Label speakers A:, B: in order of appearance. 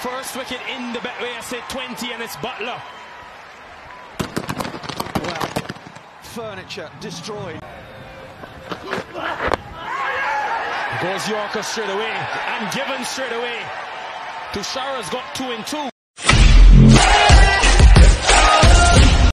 A: First wicket in the Betway, SA20, and it's Buttler.
B: Well, furniture destroyed.
A: Goes Yorker straight away, and given straight away. Thushara's got two and two.